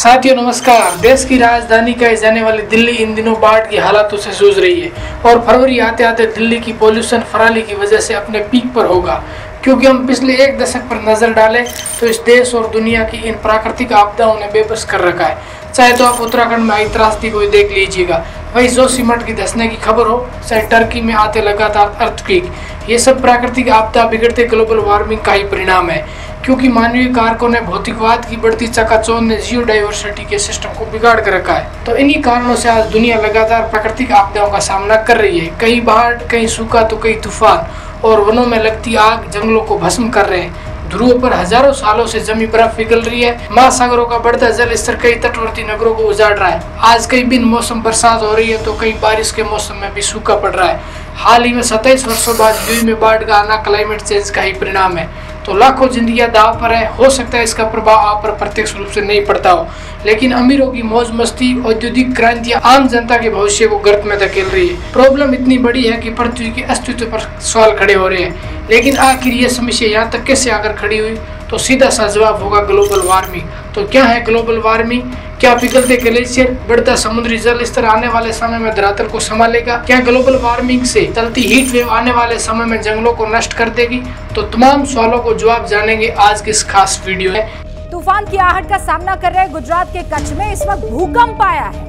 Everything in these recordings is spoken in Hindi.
साथियों, नमस्कार। देश की राजधानी कही जाने वाली दिल्ली इन दिनों बाढ़ की हालातों से जूझ रही है और फरवरी आते आते दिल्ली की पोल्यूशन फराली की वजह से अपने पीक पर होगा। क्योंकि हम पिछले एक दशक पर नज़र डालें तो इस देश और दुनिया की इन प्राकृतिक आपदाओं ने बेबस कर रखा है। चाहे तो आप उत्तराखंड में आई त्रासदी को देख लीजिएगा। वही जोशीमठ की धसने की खबर हो, चाहे टर्की में आते लगातार अर्थक्विक, ये सब प्राकृतिक आपदा बिगड़ते ग्लोबल वार्मिंग का ही परिणाम है। क्योंकि मानवीय कारकों ने भौतिकवाद की बढ़ती चकाचौंध ने जियो डाइवर्सिटी के सिस्टम को बिगाड़ कर रखा है। तो इन्हीं कारणों से आज दुनिया लगातार प्राकृतिक आपदाओं का सामना कर रही है। कहीं बाढ़ कहीं सूखा तो कहीं तूफ़ान और वनों में लगती आग जंगलों को भस्म कर रहे हैं। ध्रुव पर हज़ारों सालों से जमी बर्फ़ पिघल रही है। महासागरों का बढ़ता जल स्तर कई तटवर्ती नगरों को उजाड़ रहा है। आज कई बिन मौसम बरसात हो रही है तो कई बारिश के मौसम में भी सूखा पड़ रहा है। हाल ही में सत्ताईस वर्षों बाद यूई में बाढ़ का आना क्लाइमेट चेंज का ही परिणाम है। तो लाखों जिंदगियाँ दाव पर है। हो सकता है इसका प्रभाव आप पर प्रत्यक्ष रूप से नहीं पड़ता हो। लेकिन अमीरों की मौज मस्ती, औद्योगिक क्रांतियाँ आम जनता के भविष्य को गर्त में धकेल रही है। प्रॉब्लम इतनी बड़ी है कि पृथ्वी के अस्तित्व पर सवाल खड़े हो रहे हैं। लेकिन आखिर यह समस्या यहाँ तक कैसे आकर खड़ी हुई? तो सीधा सा जवाब होगा ग्लोबल वार्मिंग तो क्या है ग्लोबल वार्मिंग क्या पिघलते ग्लेशियर बढ़ता समुद्री जल स्तर आने वाले समय में धरातल को संभालेगा। क्या ग्लोबल वार्मिंग से चलती हीट वेव आने वाले समय में जंगलों को नष्ट कर देगी? तो तमाम सवालों को जवाब जानेंगे आज के इस खास वीडियो में। तूफ़ान की आहट का सामना कर रहे गुजरात के कच्छ में। इस वक्त भूकंप आया है।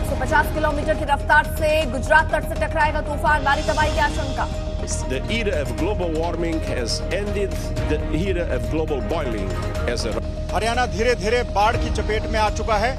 150 किलोमीटर की रफ्तार से गुजरात तट से टकराएगा तूफ़ान। भारी तबाही की आशंका। The era of global warming has ended. The era of global boiling has arrived. Haryana धीरे धीरे बाढ़ की चपेट में आ चुका है।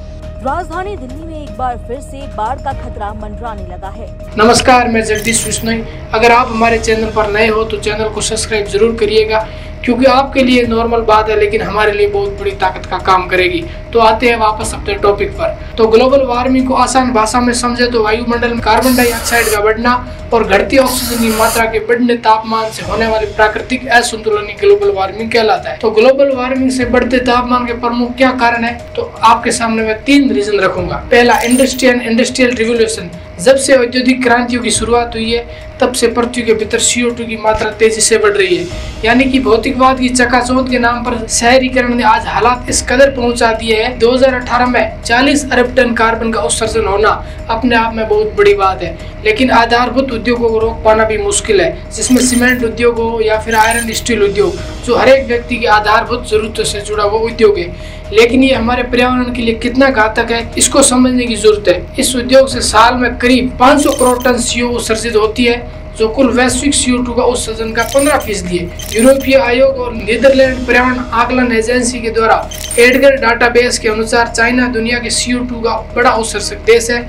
राजधानी दिल्ली में एक बार फिर से बाढ़ का खतरा मंडराने लगा है। नमस्कार मैं जगदीश विश्नोई। अगर आप हमारे चैनल पर नए हो तो चैनल को सब्सक्राइब ज़रूर करिएगा। क्योंकि आपके लिए नॉर्मल बात है, लेकिन हमारे लिए बहुत बड़ी ताकत का काम करेगी। तो आते हैं वापस अपने टॉपिक पर। तो ग्लोबल वार्मिंग को आसान भाषा में समझे तो वायुमंडल में कार्बन डाइऑक्साइड का बढ़ना और घटती ऑक्सीजन की मात्रा के बढ़ने तापमान से होने वाली प्राकृतिक असंतुलन ग्लोबल वार्मिंग कहलाता है। तो ग्लोबल वार्मिंग से बढ़ते तापमान के प्रमुख क्या कारण है? तो आपके सामने मैं तीन रीजन रखूँगा। पहला इंडस्ट्रियल इंडस्ट्रियल रिवोल्यूशन जब से औद्योगिक क्रांतियों की शुरुआत हुई है तब से पृथ्वी के भीतर सीओ की मात्रा तेज़ी से बढ़ रही है। यानी कि भौतिकवाद की चकाचौंध के नाम पर शहरीकरण ने आज हालात इस कदर पहुँचा दिए हैं। 2018 में 40 अरब टन कार्बन का उत्सर्जन होना अपने आप में बहुत बड़ी बात है। लेकिन आधारभूत उद्योगों को रोक पाना भी मुश्किल है, जिसमें सीमेंट उद्योग हो या फिर आयरन स्टील उद्योग, जो हर एक व्यक्ति की आधारभूत जरूरतों से जुड़ा हुआ उद्योग है। लेकिन ये हमारे पर्यावरण के लिए कितना घातक है, इसको समझने की ज़रूरत है। इस उद्योग से साल में करीब 500 करोड़ टन सीओ उत्सर्जित होती है। जो कुल वैश्विक सीओ टू का उत्सर्जन का पंद्रह फ़ीसदी है। यूरोपीय आयोग और नीदरलैंड पर्यावरण आकलन एजेंसी के द्वारा एडगर डाटाबेस के अनुसार चाइना दुनिया के सीओ टू का बड़ा उत्सर्जक देश है,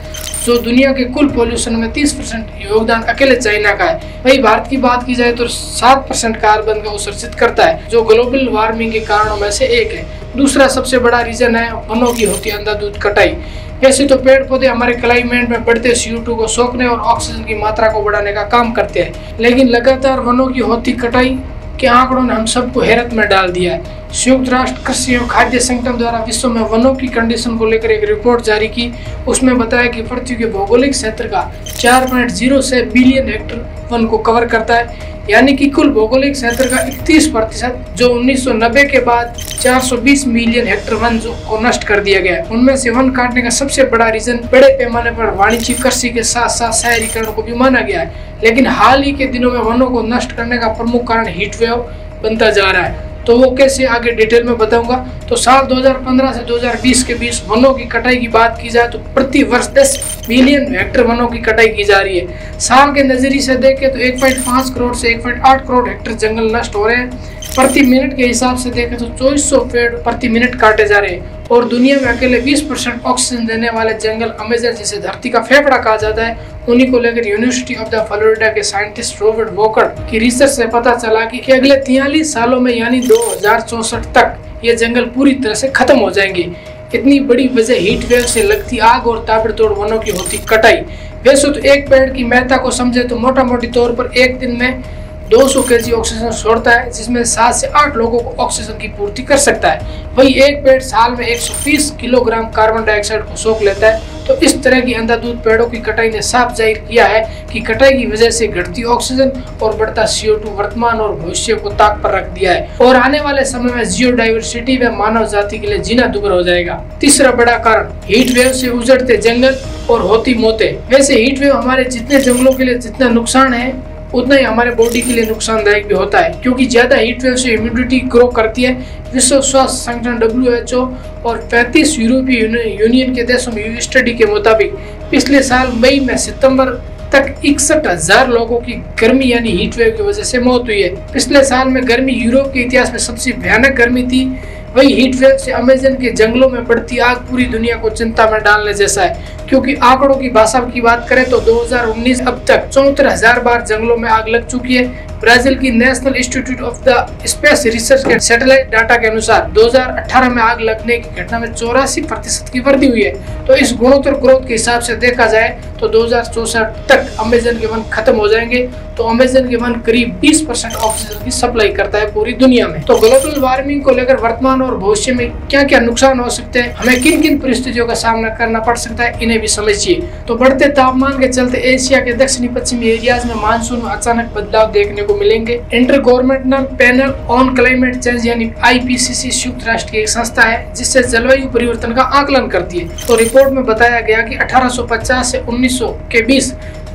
जो दुनिया के कुल पॉल्यूशन में 30 परसेंट योगदान अकेले चाइना का है। वही भारत की बात की जाए तो 7 परसेंट कार्बन का उत्सर्जित करता है, जो ग्लोबल वार्मिंग के कारणों में से एक है। दूसरा सबसे बड़ा रीजन है, वनों की होती अंधाधुंध कटाई। वैसे तो पेड़ पौधे हमारे क्लाइमेट में बढ़ते सी को सोखने और ऑक्सीजन की मात्रा को बढ़ाने का काम करते हैं। लेकिन लगातार वनों की होती कटाई के आंकड़ों ने हम सबको हैरत में डाल दिया है। संयुक्त राष्ट्र कृषि एवं खाद्य संगठन द्वारा विश्व में वनों की कंडीशन को लेकर एक रिपोर्ट जारी की। उसमें बताया कि पृथ्वी के भौगोलिक क्षेत्र का 4.0 से बिलियन हेक्टर वन को कवर करता है। यानी कि कुल भौगोलिक क्षेत्र का 31 प्रतिशत, जो 1990 के बाद 420 मिलियन हेक्टर वन को नष्ट कर दिया गया। है उनमें से वन काटने का सबसे बड़ा रीजन बड़े पैमाने पर वाणिज्यिक कृषि के साथ साथ शहरीकरण को भी माना गया है। लेकिन हाल ही के दिनों में वनों को नष्ट करने का प्रमुख कारण हीट वेव बनता जा रहा है। तो वो कैसे आगे डिटेल में बताऊँगा? तो साल 2015 से 2020 के बीच वनों की कटाई की बात की जाए तो प्रति वर्ष 10 मिलियन हेक्टर वनों की कटाई की जा रही है। साल के नज़रिए से देखें तो 1.5 करोड़ से 1.8 करोड़ हेक्टर जंगल नष्ट हो रहे हैं। प्रति मिनट के हिसाब से देखें तो चौबीस पेड़ प्रति मिनट काटे जा रहे हैं। और दुनिया में अकेले 20 परसेंट ऑक्सीजन देने वाले जंगल अमेजन जिसे धरती का फेफड़ा कहा जाता है उन्हीं को लेकर यूनिवर्सिटी ऑफ़ द फ्लोरिडा के साइंटिस्ट रॉबर्ट वोकर की रिसर्च से पता चला कि, कि अगले तियालीस सालों में यानी दो तक ये जंगल पूरी तरह से खत्म हो जाएँगे। इतनी बड़ी वजह हीट वेव से लगती आग और ताबड़तोड़ वनों की होती कटाई। वैसे तो एक पेड़ की महत्ता को समझे तो मोटा मोटी तौर पर एक दिन में 200 केजी ऑक्सीजन छोड़ता है, जिसमें सात से आठ लोगों को ऑक्सीजन की पूर्ति कर सकता है। वही एक पेड़ साल में 120 किलोग्राम कार्बन डाइऑक्साइड को सोख लेता है। तो इस तरह की अंधाधुंध पेड़ों की कटाई ने साफ़ ज़ाहिर किया है कि कटाई की वजह से घटती ऑक्सीजन और बढ़ता सीओ वर्तमान और भविष्य को ताक पर रख दिया है। और आने वाले समय में जियो डाइवर्सिटी व मानव जाति के लिए जीना दुभर हो जाएगा। तीसरा बड़ा कारण हीट वेव से उजड़ते जंगल और होती मौतें। वैसे हीट वेव हमारे जितने जंगलों के लिए जितना नुकसान है उतना ही हमारे बॉडी के लिए नुकसानदायक भी होता है, क्योंकि ज़्यादा हीट वेव से इम्यूनिटी ग्रो करती है, विश्व स्वास्थ्य संगठन डब्ल्यूएचओ और 35 यूरोपीय यूनियन के देशों में स्टडी के मुताबिक पिछले साल मई में सितंबर तक इकसठ हज़ार लोगों की गर्मी यानी हीट वेव की वजह से मौत हुई है। पिछले साल में गर्मी यूरोप के इतिहास में सबसे भयानक गर्मी थी वही हीट वेव से अमेजन के जंगलों में बढ़ती आग पूरी दुनिया को चिंता में डालने जैसा है। क्योंकि आंकड़ों की भाषा की बात करें तो 2019 अब तक चौहत्तर हज़ार बार जंगलों में आग लग चुकी है। ब्राज़ील की national institute of the space research के सैटेलाइट डाटा के अनुसार 2018 में आग लगने की घटना में चौरासी प्रतिशत की वृद्धि हुई है। तो इस गुणोत्तर ग्रोथ के हिसाब से देखा जाए तो दो तक अमेजन के वन खत्म हो जाएँगे। तो अमेजन के वन करीब 20 परसेंट ऑक्सीजन की सप्लाई करता है पूरी दुनिया में। तो ग्लोबल वार्मिंग को लेकर वर्तमान और भविष्य में क्या क्या नुकसान हो सकते हैं, हमें किन किन परिस्थितियों का सामना करना पड़ सकता है, इन्हें भी समझिए। तो बढ़ते तापमान के चलते एशिया के दक्षिणी पश्चिमी एरियाज़ में मानसून में अचानक बदलाव देखने को मिलेंगे। Inter governmental panel on climate change यानी आईपीसीसी संयुक्त राष्ट्र की एक संस्था है, जिससे जलवायु परिवर्तन का आकलन करती है। तो रिपोर्ट में बताया गया कि 1850 से 1900 के बीच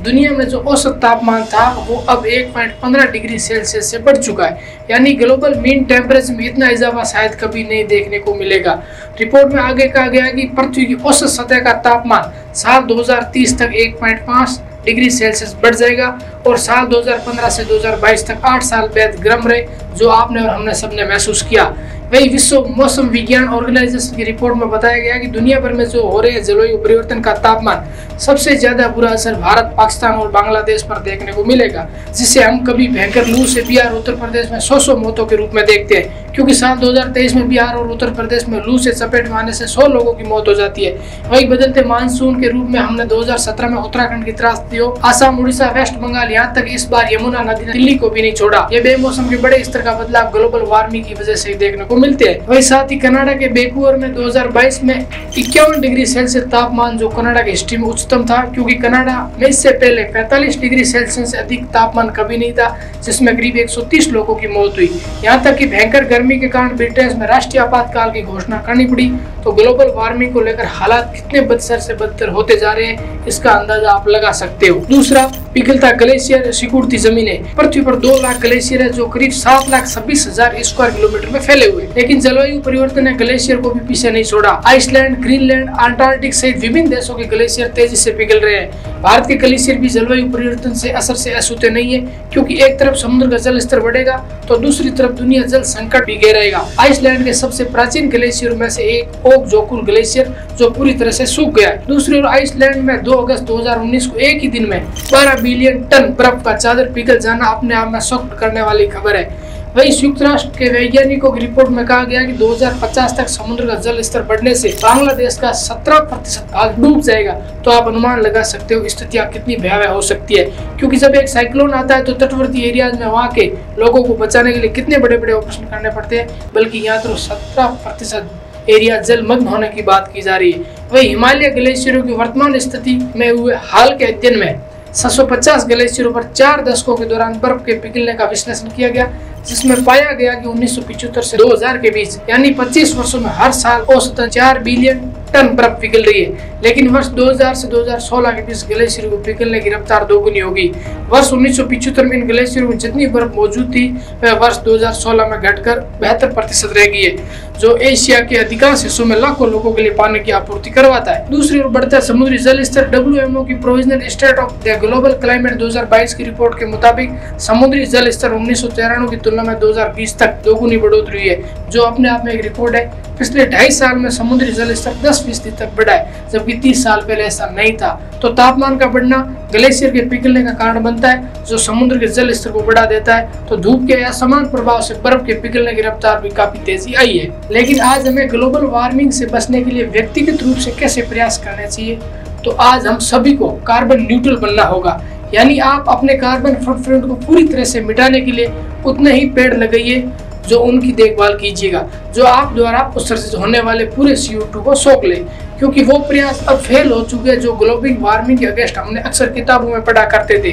दुनिया में जो औसत तापमान था, वो अब 1.15 डिग्री सेल्सियस से बढ़ चुका है। यानी ग्लोबल मीन टेम्परेचर में इतना इजाफा शायद कभी नहीं देखने को मिलेगा। रिपोर्ट में आगे कहा गया कि पृथ्वी की औसत सतह का तापमान साल 2030 तक 1.5 डिग्री सेल्सियस बढ़ जाएगा और साल 2015 से 2022 तक आठ साल बाद गर्म रहे, जो आपने और हमने सबने महसूस किया। वही विश्व मौसम विज्ञान ऑर्गेनाइजेशन की रिपोर्ट में बताया गया कि दुनिया भर में जो हो रहे जलवायु परिवर्तन का तापमान, सबसे ज़्यादा बुरा असर भारत, पाकिस्तान और बांग्लादेश पर देखने को मिलेगा, जिसे हम कभी भयंकर लू से बिहार उत्तर प्रदेश में सौ सौ मौतों के रूप में देखते हैं, क्योंकि साल 2023 में बिहार और उत्तर प्रदेश में लू से चपेट में आने से 100 लोगों की मौत हो जाती है। वही बदलते मानसून के रूप में हमने 2017 में उत्तराखंड की त्रासदी आसाम, उड़ीसा, वेस्ट बंगाल, यहाँ तक इस बार यमुना नदी दिल्ली को भी नहीं छोड़ा। ये बेमौसम के बड़े स्तर का बदलाव ग्लोबल वार्मिंग की वजह से देखने को मिलते हैं। वही साथ ही कनाडा के बेकुअर में 2022 में इक्यावन डिग्री सेल्सियस तापमान जो कनाडा की हिस्ट्री में उच्चतम था, क्योंकि कनाडा में इससे पहले 45 डिग्री सेल्सियस से अधिक तापमान कभी नहीं था, जिसमें करीब 130 लोगों की मौत हुई। यहाँ तक कि भयंकर गर्मी के कारण ब्रिटेन में राष्ट्रीय आपातकाल की घोषणा करनी पड़ी। तो ग्लोबल वार्मिंग को लेकर हालात कितने बदसर से बदतर होते जा रहे हैं, इसका अंदाज़ा आप लगा सकते हो। दूसरा, पिघलता ग्लेशियर सिकुड़ती जमीने। पृथ्वी पर दो लाख ग्लेशियर है, जो करीब सात लाख छब्बीस हज़ार स्क्वायर किलोमीटर में फैले हुए लेकिन जलवायु परिवर्तन ने ग्लेशियर को भी पीछे नहीं छोड़ा। आइसलैंड, ग्रीनलैंड, अंटार्कटिक सहित विभिन्न देशों के ग्लेशियर तेज़ी से पिघल रहे हैं। भारत के ग्लेशियर भी जलवायु परिवर्तन से असर से अछूते नहीं है, क्योंकि एक तरफ़ समुद्र का जल स्तर बढ़ेगा तो दूसरी तरफ़ दुनिया जल संकट भी घेरेगा आइसलैंड के सबसे प्राचीन ग्लेशियर में से एक ओक जोकुल ग्लेशियर, जो पूरी तरह से सूख गया दूसरी ओर आइसलैंड में 2 अगस्त 2019 को एक ही दिन में 12 बिलियन टन बर्फ़ का चादर पिघल जाना अपने आप में शौक करने वाली खबर है। वही संयुक्त राष्ट्र के वैज्ञानिकों की रिपोर्ट में कहा गया कि 2050 तक समुद्र का जल स्तर बढ़ने से बांग्लादेश का 17 प्रतिशत भाग डूब जाएगा। तो आप अनुमान लगा सकते हो स्थितियाँ कितनी भयावह हो सकती है। क्योंकि जब एक साइक्लोन आता है तो तटवर्ती एरियाज़ में वहाँ के लोगों को बचाने के लिए कितने बड़े बड़े ऑपरेशन करने पड़ते हैं? बल्कि यहाँ तो सत्रह प्रतिशत एरिया जलमग्न होने की बात की जा रही है। वही हिमालय ग्लेशियरों की वर्तमान स्थिति में हुए हाल के अध्ययन में 750 ग्लेशियरों पर चार दशकों के दौरान बर्फ़ के पिघलने का विश्लेषण किया गया। जिसमें पाया गया कि उन्नीस से 2000 के बीच, यानी 25 वर्षों में हर साल औसतन चार बिलियन टन बर्फ़ पिघल रही है। लेकिन वर्ष 2000 से 2016 के बीच ग्लेशियर को पिघलने की रफ्तार दोगुनी होगी। वर्ष उन्नीस में इन ग्लेशियर में जितनी बर्फ़ मौजूद थी, वह वर्ष 2016 में घटकर बेहतर प्रतिशत रह गई है, जो एशिया के अधिकांश हिस्सों में लाखों लोगों के लिए पानी की आपूर्ति करवाता है। दूसरी ओर बढ़ता समुद्री जल स्तर डब्ल्यू की provisional state of the global climate 2022 की रिपोर्ट के मुताबिक समुद्री जल स्तर उन्नीस की तुलना में 2020 तक दोगुनी बढ़ोतरी हुई है, जो अपने आप में एक रिकॉर्ड है। पिछले ढाई साल में समुद्री जल स्तर दस फ़ीसदी तक बढ़ा है, जबकि तीस साल पहले ऐसा नहीं था। तो तापमान का बढ़ना ग्लेशियर के पिघलने का कारण बनता है, जो समुद्र के जल स्तर को बढ़ा देता है। तो धूप के असमान प्रभाव से बर्फ़ के पिघलने की रफ्तार भी काफ़ी तेज़ी आई है। लेकिन आज हमें ग्लोबल वार्मिंग से बचने के लिए व्यक्तिगत रूप से कैसे प्रयास करने चाहिए? तो आज हम सभी को कार्बन न्यूट्रल बनना होगा। यानी आप अपने कार्बन फुटप्रिंट को पूरी तरह से मिटाने के लिए उतने ही पेड़ लगाइए जो उनकी देखभाल कीजिएगा, जो आप द्वारा उत्सर्जित होने वाले पूरे सी को सोख ले। क्योंकि वो प्रयास अब फेल हो चुके हैं जो ग्लोबल वार्मिंग के अगेंस्ट हमने अक्सर किताबों में पढ़ा करते थे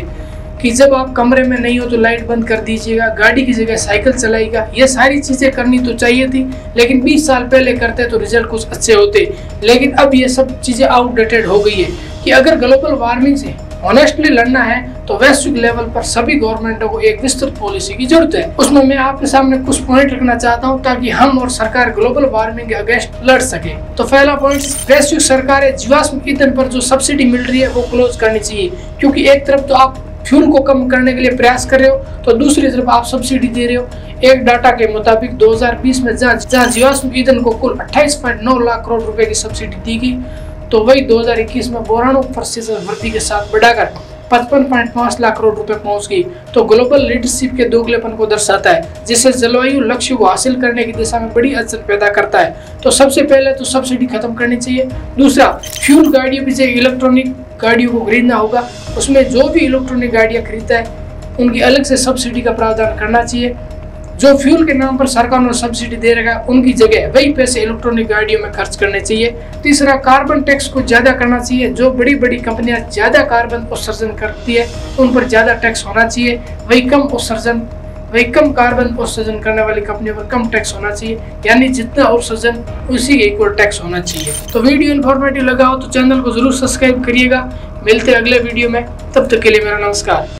कि जब आप कमरे में नहीं हो तो लाइट बंद कर दीजिएगा, गाड़ी की जगह साइकिल चलाएगा ये सारी चीज़ें करनी तो चाहिए थी, लेकिन 20 साल पहले करते तो रिज़ल्ट कुछ अच्छे होते। लेकिन अब ये सब चीज़ें आउटडेटेड हो गई है कि अगर ग्लोबल वार्मिंग से ऑनेस्टली लड़ना है तो वैश्विक लेवल पर सभी गवर्नमेंटों को एक विस्तृत पॉलिसी की ज़रूरत है। उसमें मैं आपके सामने कुछ पॉइंट रखना चाहता हूँ ताकि हम और सरकार ग्लोबल वार्मिंग के अगेंस्ट लड़ सके। तो पहला पॉइंट वैश्विक सरकारें जीवाश्म ईंधन पर जो सब्सिडी मिल रही है, वो क्लोज करनी चाहिए। क्योंकि एक तरफ़ तो आप फ्यूल को कम करने के लिए प्रयास कर रहे हो तो दूसरी तरफ़ आप सब्सिडी दे रहे हो। एक डाटा के मुताबिक 2020 में जहाँ जहाँ जीवाश्म ईंधन को कुल 28.9 लाख करोड़ रुपए की सब्सिडी दी गई तो वही 2021 में बोराणु प्रतिशत वृद्धि के साथ बढ़ाकर पचपन पॉइंट पाँच लाख करोड़ रुपए पहुँच गई तो ग्लोबल लीडरशिप के दोगलेपन को दर्शाता है, जिससे जलवायु लक्ष्य को हासिल करने की दिशा में बड़ी अड़चन पैदा करता है। तो सबसे पहले तो सब्सिडी खत्म करनी चाहिए। दूसरा, फ्यूल गाड़ियों की इलेक्ट्रॉनिक गाड़ियों को खरीदना होगा, उसमें जो भी इलेक्ट्रॉनिक गाड़ियाँ खरीदता है, उनकी अलग से सब्सिडी का प्रावधान करना चाहिए। जो फ्यूल के नाम पर सरकार ने सब्सिडी दे रखा है, उनकी जगह वही पैसे इलेक्ट्रॉनिक गाड़ियों में खर्च करने चाहिए। तीसरा कार्बन टैक्स को ज़्यादा करना चाहिए। जो बड़ी बड़ी कंपनियाँ ज़्यादा कार्बन उत्सर्जन करती है, उन पर ज़्यादा टैक्स होना चाहिए। वही कम उत्सर्जन, वही कम कार्बन उत्सर्जन करने वाली कंपनियों पर कम टैक्स होना चाहिए। यानी जितना उत्सर्जन, उसी के इक्वल टैक्स होना चाहिए। तो वीडियो इन्फॉर्मेटिव लगा हो तो चैनल को ज़रूर सब्सक्राइब करिएगा। मिलते अगले वीडियो में। तब तक के लिए मेरा नमस्कार।